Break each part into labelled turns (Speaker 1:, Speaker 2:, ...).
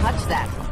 Speaker 1: touch that.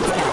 Speaker 2: Let's